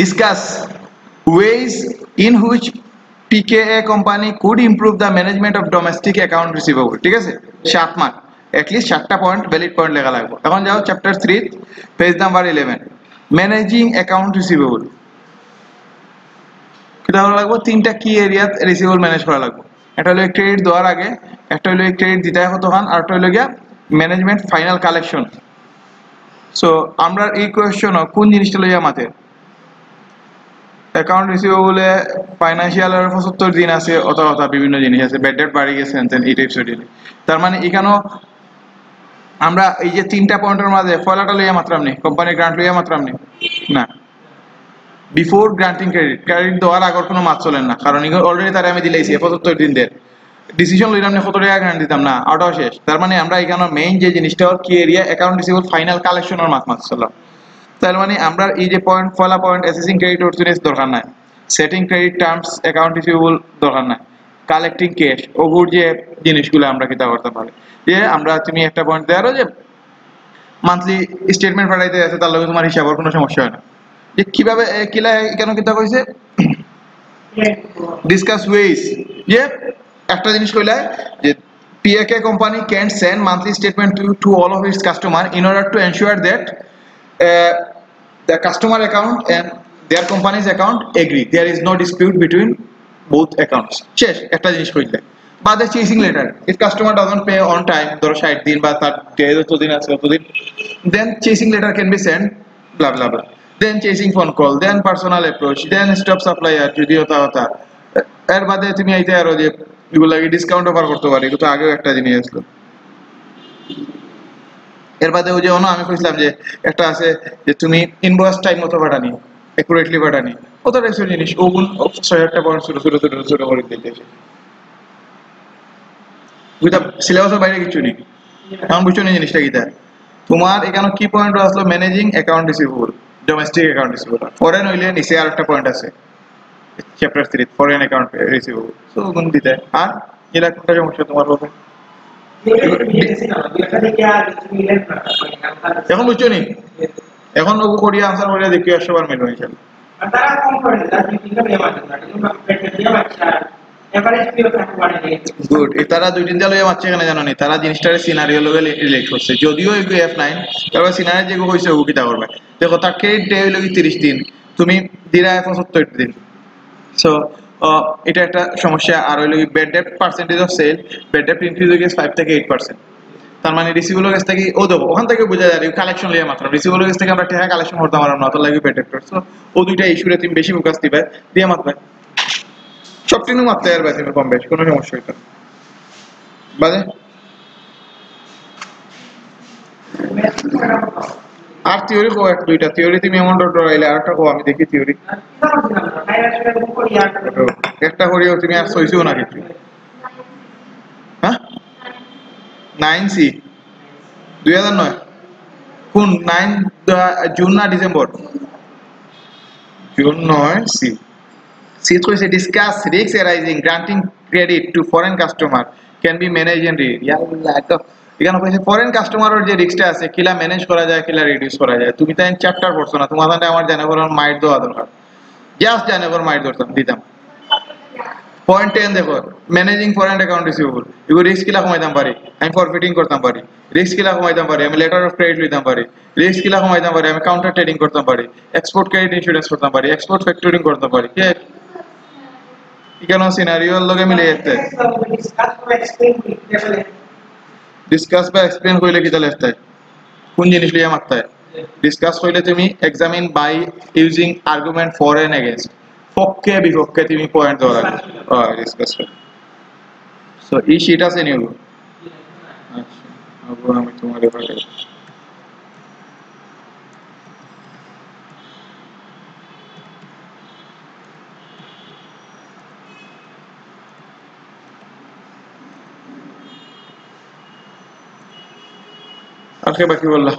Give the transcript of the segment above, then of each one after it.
discuss ways in which PKA company could improve the management of domestic account receivable. ঠিক আছে? সাত mark at least সাতটা point valid point লেখা লাগবে। এখন যাও chapter three page number eleven managing account receivable কিটা হলো লাগবে? তিনটা কি এরিয়াত রিসিভেবল ম্যানেজ করা লাগবে। একটা হলো ক্রেডিট দেওয়ার আগে, একটা হলো ক্রেডিট দিতে কতক্ষণ আর একটা হলো গিয়া ম্যানেজমেন্ট ফাইনাল কালেকশন সো আমরা এই কোয়েশ্চন কোন জিনিসটা লইয়া মাতে অ্যাকাউন্ট রিসিভেবলে ফাইন্যান্সিয়ালের পঁচাত্তর দিন আছে, অথবা অথা বিভিন্ন জিনিস আছে। ব্যাড ডেট বাড়ি গেছে এই টাইপস তার মানে এখানেও আমরা এই যে তিনটা পয়েন্টের মাঝে ফয়লাটা লইয়া মাত্রাম নেই কোম্পানি গ্রান্ট লইয়া মাত্রাম নেই। না। বিফোর গ্রান্টিং ক্রেডিট ক্রেডিট দেওয়ার আগর কোনো মাছ চলেন না, কারণ অলরেডি তারা আমি দিলাইছি পঁচাত্তর দিন দের ডিসিশন লইলাম না কত টাকা গ্রান্ট দিতাম, না ওটাও শেষ। তার মানে আমরা এখানে মেইন যে জিনিসটা, কি এরিয়া অ্যাকাউন্ট রিসিভেবল ফাইনাল কালেকশনের মাছ মাছ চলাম। তার মানে আমরা এই যে পয়েন্ট ফলা পয়েন্ট অ্যাসেসিং ক্রেডিট অর্থনীতি দরকার নাই। Setting credit terms account receivable দরকার নাই। কালেক্টিং ক্যাশ ওগুর যে জিনিসগুলো আমরা কিতা করতে পারি। যে আমরা তুমি একটা পয়েন্ট দেওয়ারও যে মান্থলি স্টেটমেন্ট পাঠাইতে আছে তার লগে তোমার হিসাবের কোনো সমস্যা হয় না। যে কীভাবে কিলা কেন কিতা কইছে? ডিসকাস ওয়েজ যে একটা জিনিস কইলা যে PAK company can send monthly statement to, to all of its customer in order to that uh, the customer account and their company's account agree. There is no dispute between both accounts. শেষ একটা জিনিস কইলে বা the chasing letter if customer doesn't pay on time ধরো ষাট দিন বা তার যত দিন আছে তত দিন then chasing letter can be send blah blah blah then chasing phone call then personal approach then stop supplier যদি হতা হতা এর বাদে তুমি আইতে আরও যে এগুলো ডিসকাউন্ট অফার করতে পারি কিন্তু আগেও একটা জিনিস আসলো এর বাদে ওই যে অন্য আমি কইছিলাম যে একটা আছে যে তুমি ইনভয়েস টাইম মতো পাঠানি একুরেটলি পাঠানি। কত টাইপস জিনিস? ওগুন ছয় একটা পয়েন্ট ছোট ছোট ছোট ছোট করে দিতেছে বুঝতে সিলেবাসের বাইরে কিছু নেই। এখন বুঝছ না জিনিসটা কি তার? তোমার এখানে কি পয়েন্ট আসলো? Managing account receivable domestic account receivable foreign হইলে নিচে আর একটা পয়েন্ট আছে। Chapter three foreign account receivable so গুণ দিতে আর? এরা কোনটা সমস্যা তোমার হবে এখন বুঝছ নি? এখন ওকে করিয়া আনসার করিয়া দেখি একশো বার মিল হয়ে যাবে Antara komponen dan tinggal dia macam mana, cuma beda dia macam average feel kan kemarin itu. Good তারা যদিও হয়েছে দেখো তার ক্রেডিট ডে হইল কি তিরিশ দিন। তুমি দিরা এখন সত্তর দিন। এটা একটা সমস্যা। আর হইল bad debt percentage of sale bad debt increase হয়ে গেছে ফাইভ থেকে এইট পার্সেন্ট তার মানে রিসিভেবল কাছ থেকে ও দেবো। ওখান থেকে বোঝা যায় কালেকশন লিয়ে মাত্র। রিসিভেবল কাছ থেকে আমরা টাকা কালেকশন করতে পারলাম না তো লাগবে বেড ডেট সো ও দুইটা ইস্যুরে তুমি বেশি ফোকাস দিবে, দিয়ে মাত্র সব টিনু মারতে পারবে তুমি কম বেশ, কোনো সমস্যা হইতো। বাজে? আর থিওরি কো এক, দুইটা। থিওরি তুমি এমন ডট আইলে আরেকটা কো আমি দেখি থিওরি. একটা করিও, তুমি আর সইছো না কিছু। হ্যাঁ? নাইন সি দুই হাজার নয়। কোন? নাইন জুন না ডিসেম্বর জুন নয় সি সি কইছে discuss risk arising granting credit to foreign customer can be manage and ইয়াল্লা তো এখানে কইছে ফরেন কাস্টমারের যে রিস্কটা আছে, কিলা ম্যানেজ করা যায়, কিলা রিডিউস করা যায়, তুমি তাই চ্যাপ্টার পড়ছো না, তোমার আমার জানা করার মাইট দেওয়া দরকার। জাস্ট জানা করার মাইট ধরতাম দিতাম। পয়েন্ট টেন দেখো ম্যানেজিং ফরেন অ্যাকাউন্ট রিসিভেবল এগুলো রিস্ক কিলা কমাইতাম পারি, আমি ফরফিটিং করতাম পারি রিস্ক কিলা কমাইতাম পারি, আমি লেটার অফ ক্রেডিট লইতাম পারি রিস্ক কিলা কমাইতাম পারি, আমি কাউন্টার ট্রেডিং করতাম পারি এক্সপোর্ট ক্রেডিট ইন্স্যুরেন্স করতাম পারি এক্সপোর্ট ফ্যাক্টরিং করতাম পারি, কে? এখানে সিনারিওর লগে মিলে যেতে Discuss to explain dia boleh. Discuss বা এক্সপ্লেন কইলে কি তাহলে আসতে কোন জিনিস লিয়া মারতে ডিসকাস কইলে তুমি examine by using argument for and against পক্ষে, বিপক্ষে তুমি পয়েন্ট লাগবে হয় ডিসকাস সো এই শীট আছে নিউ? আচ্ছা আমি তোমার ব্যাপারে আর কে বাকি বললা।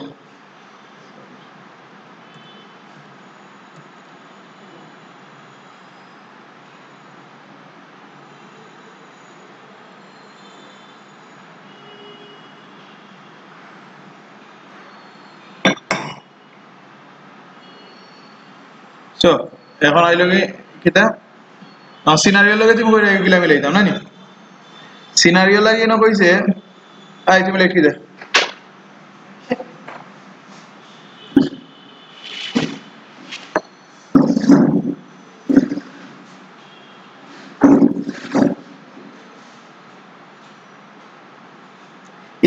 সো এখন আইলো কি কিতা সিনারিও লগে তুমি কইরা এগুলা মিলাই দাও না? নি সিনারিও লাগে না কইছে আই তুমি লিখি দে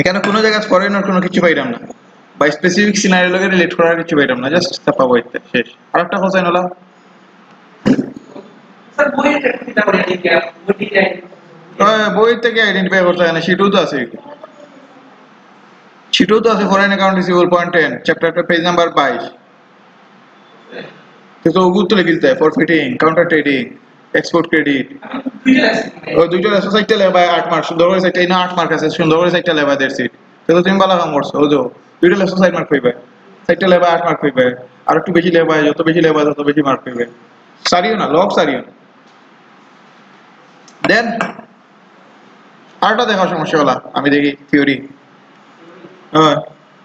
এখানে কোনো জায়গায় ফরেনের কোনো কিছু পাইলাম না। বা স্পেসিফিক সিনারিও লগে রিলেট করার কিছু পাইলাম না জাস্ট পাবো এটা শেষ। বইয়ের একটা করে দিই বই থেকে আইডেন্টিফাই করতে হয় না সেটাও তো আছে। সেটাও তো আছে foreign account receivable point ten চ্যাপ্টারটা পেজ নাম্বার বাইশ। তো ওগুলো তো লিখে দিতে হয় forfaiting counter trading export credit ওই দুইটা লেসা সাইটটা লেবা আট মার্ক সুন্দর করে সাইটটা না আট মার্ক আছে, সুন্দর করে সাইটটা লেবা দের সিট তো তুমি ভালো কাম করছ, ও যো দুইটা লেসা সাইড মার্ক পাইবে সাইটটা লেবা আট মার্ক পাইবে আর একটু বেশি লেবা যত বেশি লেবা তত বেশি মার্ক পাইবে সারিও না লক সারিও দেন আরেকটা দেখা সমস্যা হলা আমি দেখি থিওরি হ্যাঁ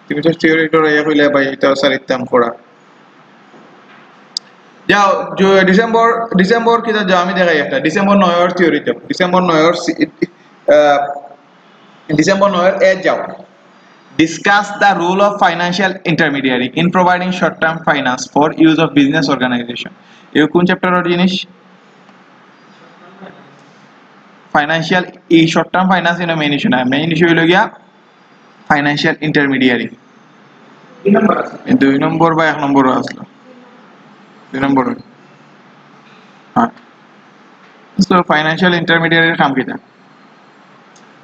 তুমি তো থিওরি টোরা ইয়া কইলে, ভাই, এটা সারিতাম করা। যাও ডিসেম্বর ডিসেম্বর কি যাও আমি দেখাই একটা। ডিসেম্বর নয়ের থিওরি যাও ডিসেম্বর নয়ের ডিসেম্বর নয়ের এ যাও। Discuss the role of financial intermediary in providing short term finance for use of business organization. এই কোন চ্যাপ্টারের জিনিস? ফাইনান্সিয়াল এই short term finance in main issue না। মেইন ইস্যু হলো গিয়া ফাইনান্সিয়াল ইন্টারমিডিয়ারি দুই নম্বর বা এক নম্বরও আসলো। নম্বর তো ফাইনান্সিয়াল ইন্টারমিডিয়ারির কাম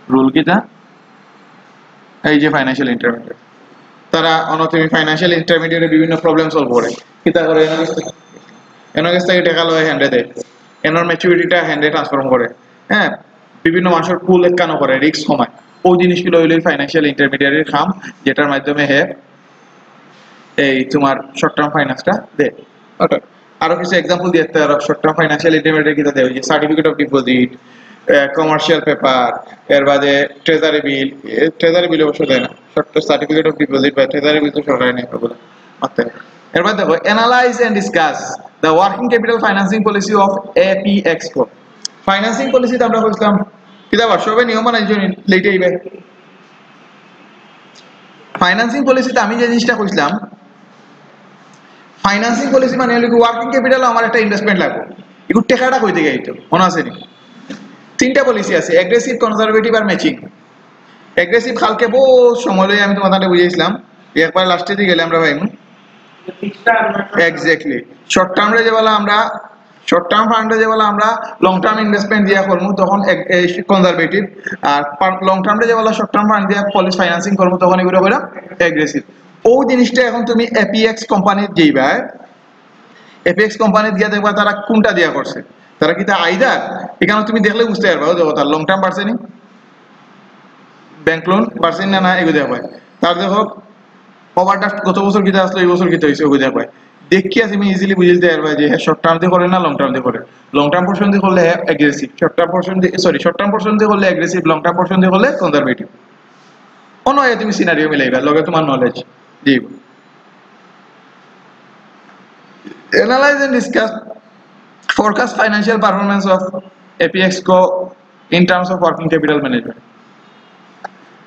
রুল এই যে ফাইনান্সিয়াল ইন্টারমিডিয়েট তারা ফাইনান্সিয়াল ইন্টারমিডিয়েটে বিভিন্ন প্রবলেম সলভ করে। কিতা করে? এনার কাছ থেকে হ্যান্ডে দেয়। ম্যাচুরিটিটা হ্যান্ডে ট্রান্সফার করে। হ্যাঁ? বিভিন্ন মানুষের করে? রিস্ক কমায়। ওই জিনিসগুলো হইল ইন্টারমিডিয়ারির কাম, যেটার মাধ্যমে হে এই তোমার শর্ট টার্ম ফাইন্যান্সটা দেয়। আরও কিছু এক্সাম্পল দিয়ে শর্ট টার্ম ফাইন্যান্সিয়াল ইন্টারমিডিয়েট কিটা দেয়, ওই যে certificate of deposit commercial paper এর বাদে ট্রেজারি বিল ট্রেজারি বিল অবশ্য দেয় না। শর্ট সার্টিফিকেট অফ ডিপোজিট বা ট্রেজারি বিল তো সরকারি নেই ওগুলো মাত্র। এর বাদে দেখো analyze and discuss the working capital financing policy of এপিএক্সকো financing পলিসিতে আমরা বলছিলাম, কিতা সবে নিয়ম লেটে আইবে ফাইন্যান্সিং পলিসিতে আমি যে জিনিসটা কইছিলাম ফাইন্যান্সিং পলিসি মানে হলো ওয়ার্কিং ক্যাপিটাল আমার একটা ইনভেস্টমেন্ট লাগবে। এগুলো টাকাটা কই থেকে আইতো মনে আছে নি তিনটা পলিসি আছে অ্যাগ্রেসিভ কনজারভেটিভ আর ম্যাচিং অ্যাগ্রেসিভ খালকে বহু সময় লই আমি তোমাদের বুঝাইছিলাম একবার লাস্টে দিয়ে গেলে আমরা ফিক্সটা এক্স্যাক্টলি শর্ট টার্মে যে বলা আমরা শর্ট টার্ম ফান্ডে যে বলা আমরা লং টার্ম ইনভেস্টমেন্ট দিয়া করব তখন কনজারভেটিভ আর লং টার্মে যে বলা শর্ট টার্ম ফান্ড দিয়া পলিস ফাইন্যান্সিং করব তখন এগুলো বলা এগ্রেসিভ ও জিনিসটা এখন তুমি এপিএক্স কোম্পানির যেইবা এপিএক্স কোম্পানির দিয়া দেখবা তারা কোনটা দিয়া করছে। তারা কি তা আইদার এখানে তুমি দেখলে বুঝতে পারবা দেখো তার লং টার্ম বাড়ছে ব্যাংক লোন বাড়ছে না না এগুলো দেখা পায় তার দেখো ওভারড্রাফট গত বছর কিতা আসলো, এই বছর কিতা হয়েছে ওগুলো দেখা পায় তুমি ইজিলি বুঝতে পারবা যে হ্যাঁ শর্ট টার্ম দিয়ে করে না লং টার্ম দিয়ে করে। লং টার্ম পোর্শন দিয়ে করলে অ্যাগ্রেসিভ শর্ট টার্ম পোর্শন দিয়ে সরি শর্ট টার্ম পোর্শন দিয়ে করলে অ্যাগ্রেসিভ লং টার্ম পোর্শন দিয়ে করলে কনজারভেটিভ অন্য তুমি সিনারিও মিলাইবা, লগে তোমার নলেজ জি। Analyze and discuss forecast financial performance of APXCO in terms of working capital management.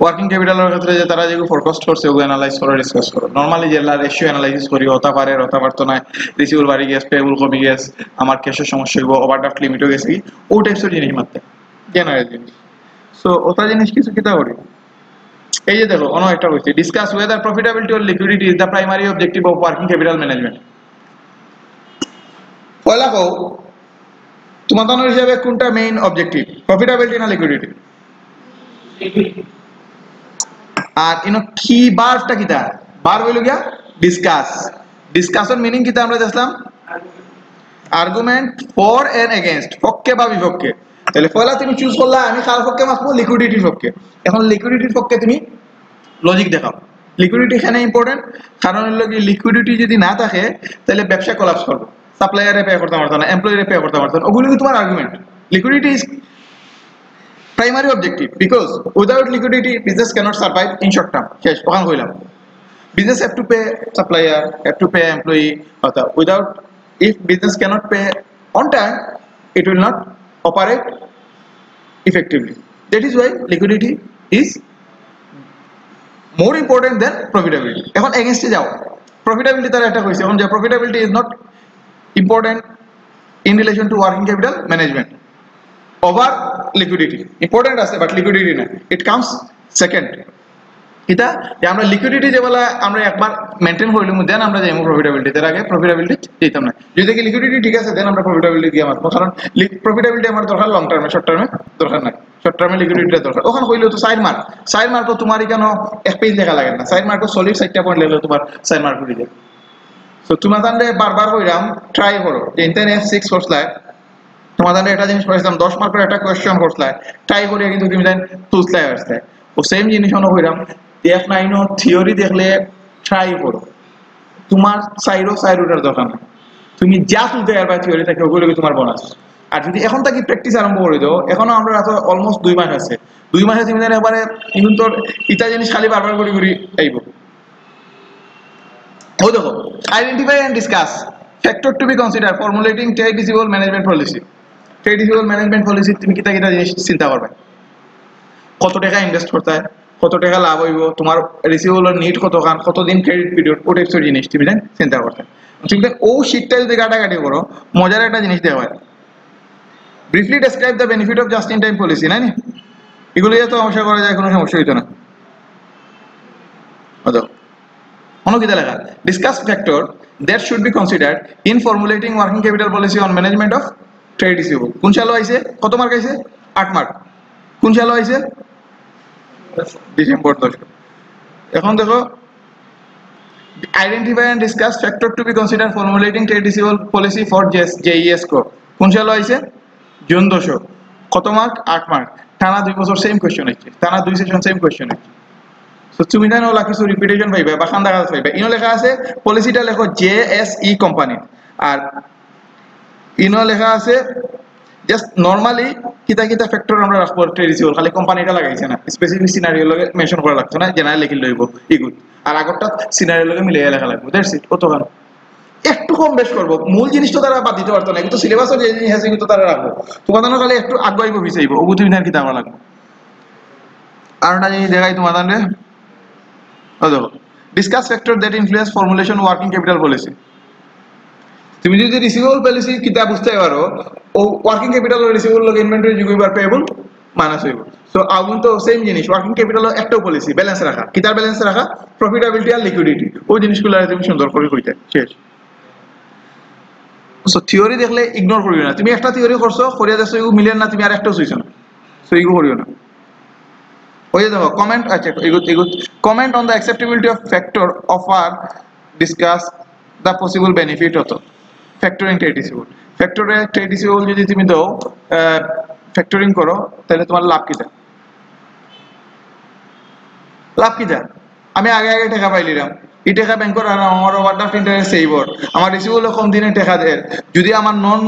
Working ক্যাপিটালের ক্ষেত্রে যে তারা যেগুলো ফোরকাস্ট করছে, ওগুলো অ্যানালাইজ করে ডিসকাস করো। নর্মালি যে রেশিও অ্যানালাইসিস করি, হতা পারে, হতা পারতো না। রিসিভেবল বাড়ি গেছে পেবল কমে গেছে, আমার ক্যাশের সমস্যা হইব ওভারড্রাফট লিমিটও গেছি ও টাইপসের জিনিস মাত্র জেনারেল জিনিস। সো ওটা জিনিস কিছু কিতা করি এই যে দেখো অন্য একটা হচ্ছে discuss whether profitability or liquidity is the primary objective of working capital management পয়লা কও তোমাদের হিসাবে কোনটা মেইন অবজেক্টিভ প্রফিটেবিলিটি না লিকুইডিটি আর ইনো কি বারটা কিটা বার হইল গিয়া ডিসকাস ডিসকাশন মিনিং কিতা আমরা দেখলাম? আর্গুমেন্ট ফর এন্ড এগেনস্ট পক্ষে বা বিপক্ষে। তাহলে পয়লা তুমি চুজ করলা, আমি কার পক্ষে মাপবো? লিকুইডিটির পক্ষে। এখন লিকুইডিটির পক্ষে তুমি লজিক দেখাও। লিকুইডিটি এখানে ইম্পর্টেন্ট কারণ হলো কি লিকুইডিটি যদি না থাকে, তাহলে ব্যবসা কোলাপস করবে। সাপ্লায়ারে পে করতে পারতো না এমপ্লয়ারে পে করতে পারতো না। ওগুলো তোমার argument liquidity is primary objective because without liquidity business cannot survive in short term শেষ, ওখান কইলাম business have to pay supplier, have to pay employee, অর্থাৎ without, if business cannot pay on time, it will not operate effectively that is why liquidity is more important than profitability এখন এগেনস্টে যাও profitability তার একটা কইছে এখন যে profitability is not important in relation to working capital management over liquidity important আছে but liquidity না it comes second এটা আমরা লিকুইডিটি যে বেলা আমরা একবার মেনটেন করলাম দেন আমরা যাইমু প্রফিটেবিলিটি তার আগে প্রফিটেবিলিটি দিতাম না। যদি দেখি লিকুইডিটি ঠিক আছে দেন আমরা প্রফিটেবিলিটি দিয়ে মারবো কারণ প্রফিটেবিলিটি আমার দরকার লং টার্মে শর্ট টার্মে দরকার নাই। শর্ট টার্মে লিকুইডিটিটা দরকার। ওখানে কইলেও তো সাইড মার্ক সাইড মার্কও তোমার কেন এক পেজ লেখা লাগে না। সাইড মার্কও সলিড সাইডটা পয়েন্ট লেখলে তোমার সাইড মার্ক করে যায়। তো তোমার তাহলে বারবার কইরাম ট্রাই করো। যে ইন্টারনেট সিক্স করছলাই তোমার তাহলে একটা জিনিস করেছিলাম দশ মার্কের একটা কোয়েশ্চেন করছলাই ট্রাই করিয়া কিন্তু তুমি দেন তুলছলাই আসছে ও সেম জিনিস অন্য কইরাম। এফ নাইনও থিওরি দেখলে ট্রাই করো। তোমার সাইডও সাইড ওটার দরকার নেই। তুমি যা তুলতে পারবা থিওরি থাকে, ওগুলো তোমার বোনাস আর যদি এখন থেকে প্র্যাকটিস আরম্ভ করে দাও, এখনও আমরা এত অলমোস্ট দুই মাস আছে। দুই মাসে তুমি জানো এবারে কিন্তু তোর ইটা জিনিস খালি বারবার করে করে আইব। ও দেখো identify and discuss factor to be consider formulating trade receivable management policy trade receivable management policy তুমি কিতা কিতা জিনিস চিন্তা করবে। কত টাকা ইনভেস্ট করতে হয়? কত টাকা লাভ হইব? তোমার রিসিভেবলের নিট কত? খান কতদিন ক্রেডিট পিরিয়ড ও টাইপসের জিনিস, তুমি চিন্তা করতে। দেন ও শীটটা যদি কাটাকাটি করো, মজার একটা জিনিস দেওয়া হয় briefly describe the benefit of just in time policy না? এগুলো তো সমস্যা করা যায়, কোনো সমস্যা হইতো না। হতো অন্য কিতা লেখা discuss factor that should be considered in formulating working capital policy on management of trade receivable কোন সালো আইছে? কত মার্ক আইছে? আট মার্ক কোন সালো আইছে? ডিসেম্বর দশ এখন দেখো identify and discuss factor to be consider formulating trade receivable policy for জেইএস কো কোন সাল হয়েছে? জুন দশক। কত মার্ক আট মার্ক টানা দুই বছর সেম কোয়েশ্চেন হচ্ছে। টানা দুই সেশন সেম কোয়েশ্চেন হচ্ছে। সো তুমি জানো ওলা কিছু রিপিটেশন পাইবে বা খান্দা কাজ পাইবে। ইনো লেখা আছে পলিসিটা লেখো জে এস ই কোম্পানি আর ইনো লেখা আছে জাস্ট নর্মালি কিতা কিতা ফ্যাক্টর আমরা রাখব ট্রেড রিসিভেবল খালি কোম্পানিটা লাগাইছে না। স্পেসিফিক সিনারিও লগে মেনশন করা লাগতো না জেনারেল লিখি লইব ইগুড আর আগরটা সিনারিও লগে মিলিয়ে লেখা লাগবে দ্যাটস ইট কত গান একটু কম বেশ করব মূল জিনিস তো তারা বাদ দিতে পারতো না কিন্তু সিলেবাসও যে জিনিস আছে, কিন্তু তারা রাখব তোমাদের খালি একটু আগাইব বিচাইব ওগু তুমি কিতা আমরা লাগবো। আর একটা জিনিস দেখাই তোমাদের দেখো discuss factor that influence formulation working capital policy তুমি যদি রিসিভেবল পলিসি কিতা বুঝতে পারো ও ওয়ার্কিং ক্যাপিটাল রিসিভেবল লগে ইনভেন্টরি যুগ এবার পেয়েবল মাইনাস হইব সো আগুন তো সেম জিনিস ওয়ার্কিং ক্যাপিটাল একটাও পলিসি ব্যালেন্স রাখা কিতার ব্যালেন্স রাখা প্রফিটেবিলিটি আর লিকুইডিটি ওই জিনিসগুলো তুমি সুন্দর করে কইতে শেষ সো থিওরি দেখলে ইগনোর করিও না। তুমি একটা থিওরি করছ করিয়া দেখছ এগুলো মিলিয়ন না, তুমি আর একটাও চুইছো না। সো এগুলো করিও না। ওই দেখো কমেন্ট আচ্ছা comment on the acceptability of factor of R discuss the possible benefit হতো ফ্যাক্টরিং ট্রেড রিসিভেবল ফ্যাক্টরে ট্রেড রিসিভেবল যদি তুমি দাও ফ্যাক্টরিং করো, তাহলে তোমার লাভ কিটা লাভ কিটা আমি আগে আগে টাকা পাইলিলাম এই টাকা ব্যাংকর আর আমার ওভারড্রাফট ইন্টারেস্ট সেইবর আমার রিসিভেবল কম দিনে টাকা দেয়। যদি আমার নন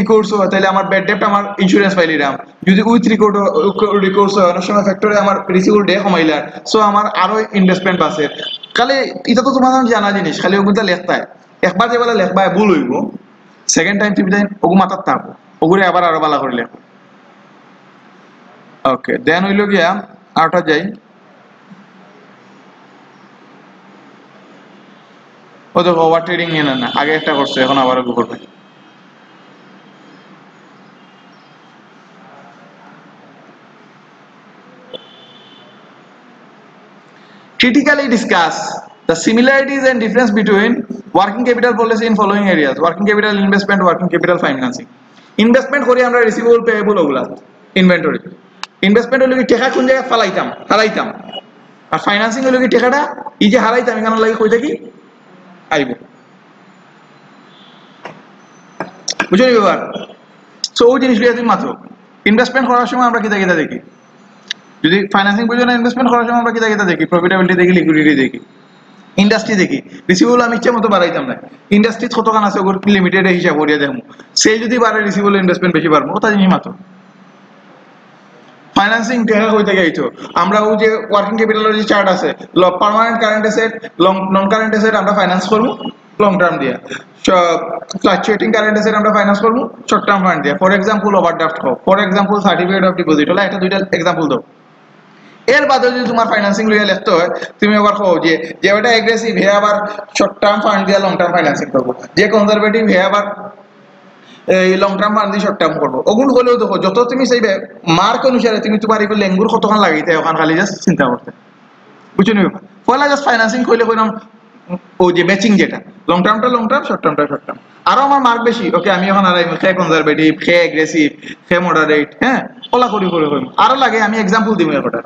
রিকোর্স হয়, তাহলে আমার ব্যাড ডেপ্ট আমার ইন্স্যুরেন্স পাইলিলাম যদি উইথ রিকোর্ড রিকোর্স হয়, অনেক সময় ফ্যাক্টরে আমার রিসিভেবল ডে কমাইলার সো আমার আরও ইনভেস্টমেন্ট আছে খালি এটা তো তোমার জানা জিনিস, খালি ওগুলো লেখতায়। একবার যে বেলা লেখবা, ভুল হইব। সেকেন্ড টাইম তুমি দেন, ওগু মাথার থাকব ওগুলো আবার আরও বালা করে লেখো। ওকে দেন হইল গিয়া আরটা যাই। ও দেখো ওভার ট্রেডিং নিয়ে না আগে একটা করছে, এখন আবার ওগু করবে। Critically the similarities and difference between working capital policy in following areas, working capital investment, working capital financing. Investment করি আমরা রিসিভেবল পেয়েবল ওগুলা ইনভেন্টরি ইনভেস্টমেন্ট হলো কি টাকা কোন জায়গায় ফালাইতাম হারাইতাম আর ফাইন্যান্সিং হলো কি টাকাটা এই যে হারাইতাম এখানে লাগে কই থাকি আইব বুঝছ নি ব্যাপার সো ওই জিনিসগুলো তুমি মাত্র ইনভেস্টমেন্ট করার সময় আমরা কিতা কিতা দেখি যদি ফাইন্যান্সিং বুঝো না ইনভেস্টমেন্ট করার সময় আমরা কিতা কিতা দেখি প্রফিটেবিলিটি দেখি লিকুইডিটি দেখি ইন্ডাস্ট্রি দেখি। রিসিভেবল আমি ইচ্ছা মতো বাড়াইতাম না। ইন্ডাস্ট্রি কতখান আছে, ওগুলো লিমিটেড হিসাব করিয়া দেখব সেই যদি বাড়ে রিসিভেবল ইনভেস্টমেন্ট বেশি পারব ওটা জিনিস মাত্র। ফাইন্যান্সিং হয়ে থাকে এইতো। আমরা ওই যে ওয়ার্কিং ক্যাপিটালের যে চার্ট আছে permanent current asset long non current asset আমরা ফাইন্যান্স করব লং টার্ম দিয়া। ফ্লাকচুয়েটিং কারেন্ট এসেট আমরা ফাইন্যান্স করব শর্ট টার্ম ফান্ড দিয়া। ফর এক্সাম্পল ওভারড্রাফট হোক for example certificate of deposit হলো একটা দুইটা এক্সাম্পল দাও। এর বাদে যদি তোমার ফাইন্যান্সিং লইয়া লিখতে হয়, তুমি আবার কো যে যে ওটা এগ্রেসিভ হে আবার শর্ট টার্ম ফান্ড দিয়া লং টার্ম ফাইন্যান্সিং করব। যে কনজারভেটিভ হে আবার এই লং টার্ম ফান্ড দিয়ে শর্ট টার্ম করব। ওগুলো হলেও দেখো, যত তুমি সেই মার্ক অনুসারে তুমি তোমার এগুলো লেঙ্গুর কতক্ষণ লাগাইতে ওখান খালি জাস্ট চিন্তা করতে। বুঝছ নি ব্যাপার? পয়লা জাস্ট ফাইন্যান্সিং করলে কইলাম, ও যে ম্যাচিং যেটা লং টার্মটা লং টার্ম শর্ট টার্মটা শর্ট টার্ম আরও আমার মার্ক বেশি, ওকে আমি এখন আর খে কনজারভেটিভ খে এগ্রেসিভ খে মডারেট হ্যাঁ? ওলা করি, করে, করি। আরও লাগে, আমি এক্সাম্পল দিব একটা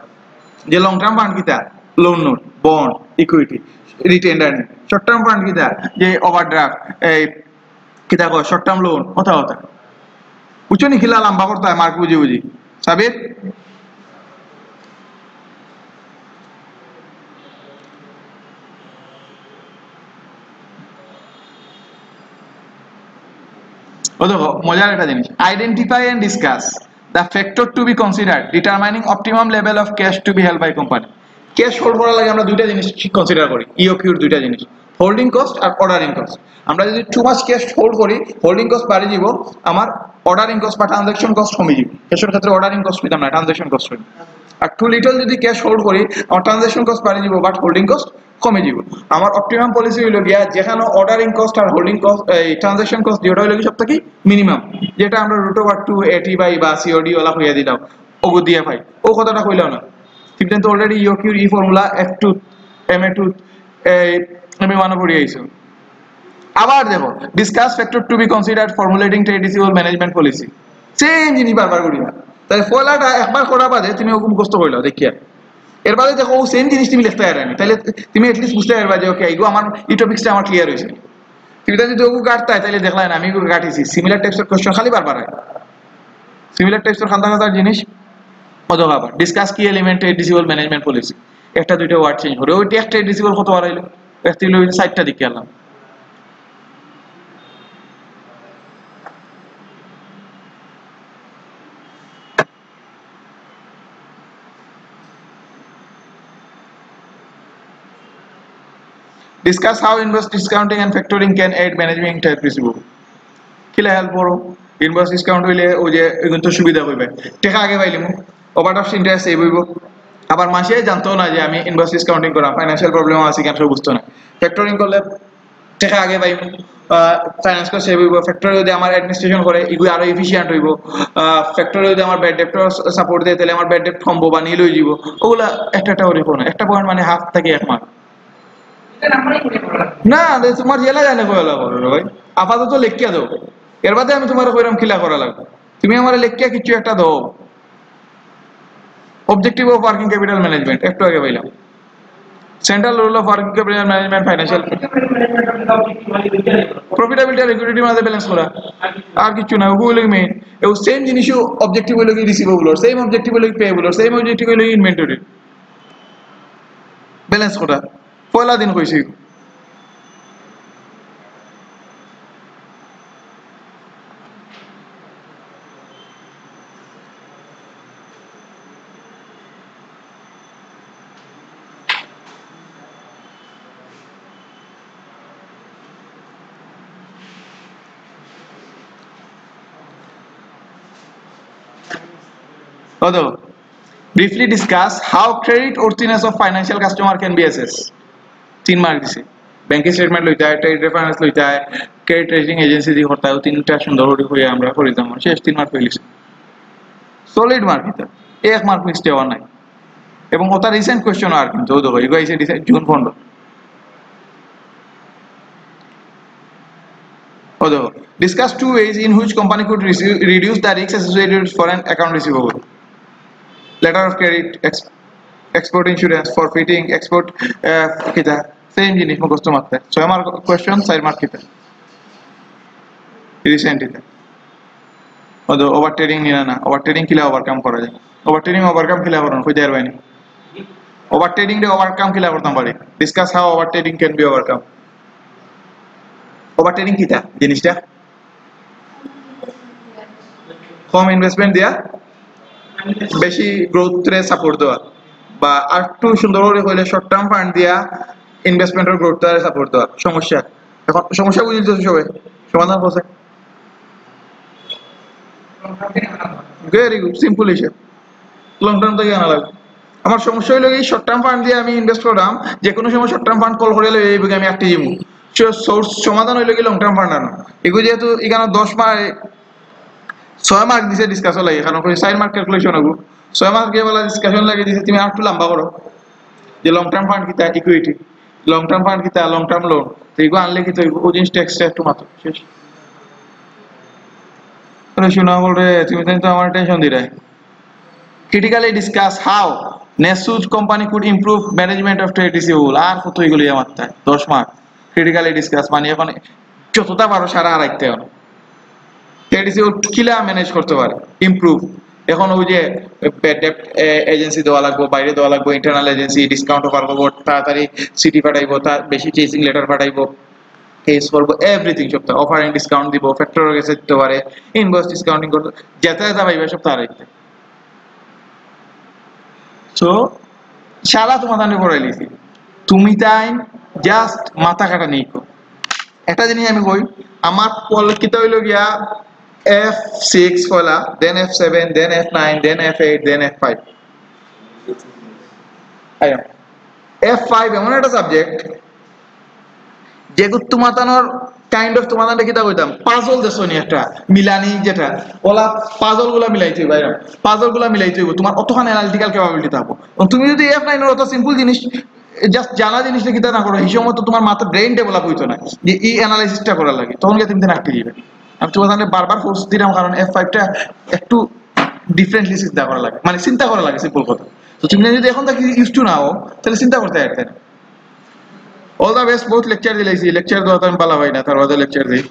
যে লং টার্ম ফান্ড কিতা loan note bond equity retained earning short term fund কিতা যে ওভারড্রাফট এই কিতা কয়? শর্ট টার্ম লোন কথা কথা। বুঝছ নি? খিলা লম্বা করতে হয়, মার্ক বুঝি বুঝি। সাবির? ও দেখো, মজার একটা জিনিস। Identify and discuss the factor to be consider determining optimum level of cash to be held by company cash hold করার লাগে আমরা দুইটা জিনিস কনসিডার করি ইওকিউর দুইটা জিনিস। হোল্ডিং কস্ট আর অর্ডারিং কস্ট আমরা যদি টু মাস ক্যাশ হোল্ড করি হোল্ডিং কস্ট বাড়ি যাব আমার অর্ডারিং কস্ট বা ট্রানজাকশন কস্ট কমে যাব। ক্যাশের ক্ষেত্রে অর্ডারিং কস্ট পেতাম না ট্রানজাকশন কস্ট হইব আর টু লিটল যদি ক্যাশ হোল্ড করি, আমার ট্রানজাকশন কস্ট বাড়ি যাব বাট হোল্ডিং কস্ট কমে যাব। আমার অপটিমাম পলিসি হইল গিয়া, যেখানে অর্ডারিং কস্ট আর হোল্ডিং কস্ট এই ট্রানজাকশন কস্ট যেটা হইল সব থেকে মিনিমাম যেটা আমরা রুট ওভার টু এটি বাই বা সিওডি ওলা হইয়া দিলাম। ওগো দিয়া ভাই, ও কথাটা কইলাম না। কিন্তু তো অলরেডি ইওকিউর ই formula F two M A two A ওয়ানও পড়ে আইছো আবার দেখো discuss factor to be considered formulating trade receivable management policy same জিনিস বারবার করি না। তাই ফলাটা একবার করা বাদে তুমি ওকে মুখস্থ করল দেখিয়া। এর বাদে দেখো, ও সেম জিনিস তুমি লিখতে পারবে তাহলে তুমি এটলিস্ট বুঝতে পারবা যে ওকে এইগো আমার, এই টপিক্সটা আমার ক্লিয়ার হয়েছে। তুমি যদি ওকে কাটতাই তাহলে দেখলাই না, আমি ওকে কাটিছি। সিমিলার টাইপসের কোশ্চেন খালি বারবার হয়। সিমিলার টাইপসের খান্তা খান্তার জিনিস অথবা আবার। ডিসকাস কি এলিমেন্ট ট্রেড ম্যানেজমেন্ট পলিসি একটা, দুইটা ওয়ার্ড চেঞ্জ করে ওইটি একটা ট্রেড কত বার আইলো একটা হইল সাইডটা দিকে আনলাম Discuss how inverse discounting and factoring can aid managing trade receivable. কিলা হেল্প করো? ইনভয়েস ডিসকাউন্ট হইলে ওই যে এগুলো তো সুবিধা হইবে। টাকা আগে পাইলিমু ওভার অফ ইন্টারেস্ট সেভ হইব। আবার মাসে জানতো না যে আমি ইনভয়েস ডিসকাউন্টিং করা ফাইন্যান্সিয়াল প্রবলেম আছে কেন সব বুঝতো না। ফ্যাক্টরিং করলে টাকা আগে পাইব ফাইন্যান্স করে সেভ হইব ফ্যাক্টরি যদি আমার অ্যাডমিনিস্ট্রেশন করে এগুলো আরও এফিসিয়েন্ট হইব। ফ্যাক্টরি যদি আমার ব্যাড ডেপ্টর সাপোর্ট দেয় তাহলে আমার ব্যাড ডেপ্ট কমবো বা নিয়ে লই যাব ওগুলা একটা একটা করে না। একটা পয়েন্ট মানে হাফ থেকে এক করা না তোমার জেলা জানে কয়লা করো ভাই। আপাতত লেখিয়া দাও। এর বাদে আমি তোমার কইরাম খিলা করা লাগবে। তুমি আমার লেখিয়া কিছু একটা দাও। Objective of working capital management একটু আগে পাইলাম central rule of working capital management financial profitability R liquidity মাঝে ব্যালেন্স করা। আর কিছু না ওগুলো মেইন এবং সেম জিনিসও অবজেক্টিভ হলো কি রিসিভেবল সেম অবজেক্টিভ হলো কি পেয়েবল সেম অবজেক্টিভ হলো ইনভেন্টরি ব্যালেন্স করা। পয়লা দিন কইছি। Although, briefly discuss how credit worthiness of financial customer can be assessed. তিন মার্ক দিছে ব্যাংকের স্টেটমেন্ট লইতে হয় ট্রেড রেফারেন্স লইতে হয় ক্রেডিট রেটিং এজেন্সি দিয়ে করতে হয় তিনটা সুন্দর হয়ে আমরা করিতাম শেষ তিন মার্ক পেয়েছি সলিড মার্ক দিতে এক মার্ক মিস দেওয়া নাই এবং ওটা রিসেন্ট কোয়েশ্চন আর কিন্তু দেখো এগুলো আইসে জুন পনেরো Although, discuss two ways in which company could reduce the risk associated for an account receivable. Letter of credit ex- export insurance for fitting export uh, kita same জিনিস মুখস্থ মারতে ছয় mark question চার mark কিতা। Recent এটা। ওদের over trading নিয়ে না। ওভার ট্রেডিং কিলা ওভারকাম করা যায়। ওভার ট্রেডিং ওভারকাম কিলা করুন খুঁজে আর বাইনি ওভার ট্রেডিং রে ওভারকাম কিলা করতাম পারি। Discuss how over trading can be overcome over trading কিটা জিনিসটা? কম ইনভেস্টমেন্ট দিয়া? বেশি গ্রোথ সাপোর্ট দেওয়া। বা আর একটু সুন্দর করে হইলে শর্ট টার্ম ফান্ড দিয়া ইনভেস্টমেন্টের গ্রোথ রে সাপোর্ট দেওয়া। সমস্যা। এখন সমস্যা বুঝলি তো সবাই? সমাধান করছে ভেরি গুড সিম্পল হিসেব লং টার্ম থেকে আনা লাগবে। আমার সমস্যা হইল এই শর্ট টার্ম ফান্ড দিয়ে আমি ইনভেস্ট করলাম, যে কোনো সময় শর্ট টার্ম ফান্ড কল করে এই আমি একটি জিমু সমাধান হইল কি লং টার্ম ফান্ড আনো। এগুলো যেহেতু এখানে দশ মাস ছয় মার্ক দিছে ডিসকাশন লাগে কারণ চার মার্ক ক্যালকুলেশন হব। ছয় মার্ক বলা ডিসকাশন লাগে দিছে, তুমি একটু লম্বা করো যে লং টার্ম ফান্ড কিতা ইকুইটি লং টার্ম ফান্ড কিতা লং টার্ম লোন তো এগুলো আনলে কি তো ও জিনিসটা এক্সট্রা একটু মাত্র শেষ শোনা বল রে তুমি তো আমার টেনশন দি রে critically discuss how Nessus company could improve management of trade receivable আর কত এগুলি আমার তাই দশ মার্ক critically discuss মানে এখন যতটা পারো সারা রাখতে হবে রিসিভেবল কিলা ম্যানেজ করতে পারে ইমপ্রুভ এখন ওই যে এজেন্সি দেওয়া লাগবে বাইরে দেওয়া লাগবে ইন্টারনাল এজেন্সি ডিসকাউন্ট অফার করব তাড়াতাড়ি সিটি পাঠাইবো তার বেশি চেসিং লেটার পাঠাইবো কেস করব এভরিথিং সব অফারিং ডিসকাউন্ট দিব ফ্যাক্টর গেছে দিতে পারে ইনভয়েস ডিসকাউন্টিং করতে যেতে যেতে পাইবে সব তার সো সারা তোমাদের পড়াই লিখি তুমি তাই জাস্ট মাথা কাটা কো একটা জিনিস আমি কই আমার পলিখিত হইল গিয়া এফ সিক্স পয়লা then F seven then F nine then F eight then F five F five এমন একটা সাবজেক্ট যেগুলো তোমাতানোর কাইন্ড অফ তোমাদের কিতা কইতাম। পাজল দেশনি একটা, মিলানি যেটা ওলা পাজলগুলা মিলাইতে হইব পাজলগুলা মিলাইতে হইব তোমার অতখানি অ্যানালিটিক্যাল ক্যাপাবিলিটি থাকব। তুমি যদি এফ নাইনের অত সিম্পল জিনিস জাস্ট জানা জিনিসটা কিতা না করো হিসেবে মতো তোমার মাথা ব্রেইন ডেভেলপ হইতো না। যে এই অ্যানালাইসিসটা করা লাগে, তখন তুমি দিন আটকে যাবে আমি তোমার তোমাদের বারবার ফোর্স দিলাম, কারণ এফ ফাইভটা একটু ডিফারেন্টলি চিন্তা করা লাগে। মানে চিন্তা করা লাগে সিম্পল কথা। তো তুমি যদি এখন তাকে ইউজ টু নাও, তাহলে চিন্তা করতে পারতে না। অল দ্য বেস্ট বহুত লেকচার দিলাইছি লেকচার দেওয়া তো আমি ভালো হয় না, তার বাদে লেকচার দিই।